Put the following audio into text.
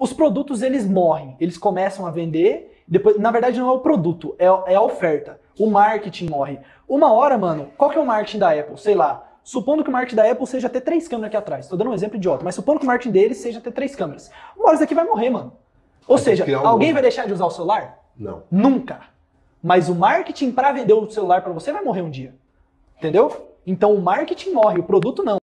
os produtos eles morrem, eles começam a vender, depois, na verdade não é o produto, é, é a oferta. O marketing morre. Uma hora, mano, qual que é o marketing da Apple? Sei lá, Supondo que o marketing da Apple seja ter três câmeras aqui atrás. Estou dando um exemplo idiota, mas supondo que o marketing deles seja ter três câmeras. Uma hora isso aqui vai morrer, mano. Ou Vai seja, alguém vai deixar de usar o celular? Não. Nunca. Mas o marketing para vender o celular para você vai morrer um dia. Entendeu? Então o marketing morre, o produto não.